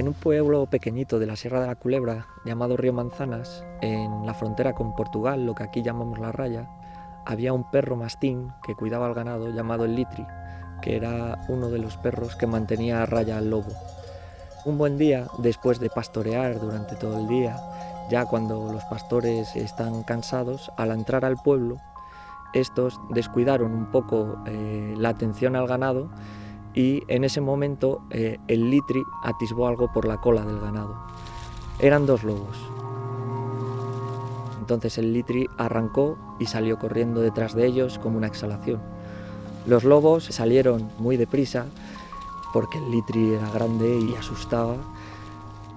En un pueblo pequeñito de la Sierra de la Culebra, llamado Río Manzanas, en la frontera con Portugal, lo que aquí llamamos la raya, había un perro mastín que cuidaba al ganado llamado el litri, que era uno de los perros que mantenía a raya al lobo. Un buen día, después de pastorear durante todo el día, ya cuando los pastores están cansados, al entrar al pueblo, estos descuidaron un poco eh, la atención al ganado y en ese momento eh, el litri atisbó algo por la cola del ganado. Eran dos lobos. Entonces el litri arrancó y salió corriendo detrás de ellos como una exhalación. Los lobos salieron muy deprisa porque el litri era grande y asustaba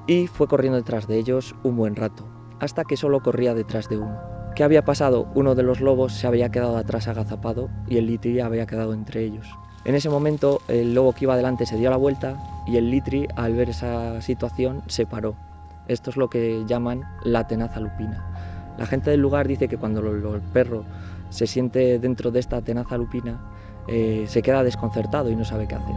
y fue corriendo detrás de ellos un buen rato, hasta que solo corría detrás de uno. ¿Qué había pasado? Uno de los lobos se había quedado atrás agazapado y el litri había quedado entre ellos. En ese momento el lobo que iba delante se dio la vuelta y el litri al ver esa situación se paró. Esto es lo que llaman la tenaza lupina. La gente del lugar dice que cuando el perro se siente dentro de esta tenaza lupina eh, se queda desconcertado y no sabe qué hacer.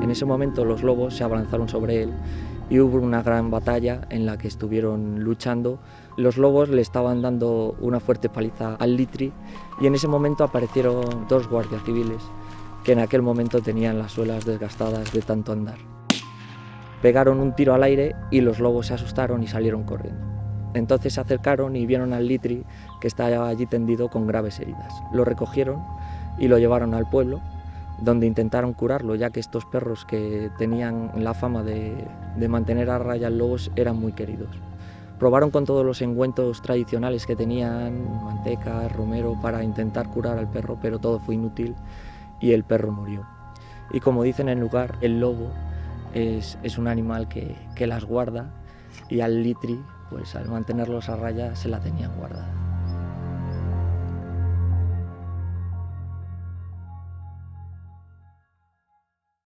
En ese momento los lobos se abalanzaron sobre él y hubo una gran batalla en la que estuvieron luchando. Los lobos le estaban dando una fuerte paliza al litri y en ese momento aparecieron dos guardias civiles que en aquel momento tenían las suelas desgastadas de tanto andar. Pegaron un tiro al aire y los lobos se asustaron y salieron corriendo. Entonces se acercaron y vieron al litri que estaba allí tendido con graves heridas. Lo recogieron y lo llevaron al pueblo donde intentaron curarlo, ya que estos perros que tenían la fama de, mantener a raya lobos eran muy queridos. Probaron con todos los engüentos tradicionales que tenían, manteca, romero, para intentar curar al perro, pero todo fue inútil y el perro murió. Y como dicen en el lugar, el lobo es, un animal que, las guarda y al litri, pues al mantenerlos a raya, se la tenían guardada.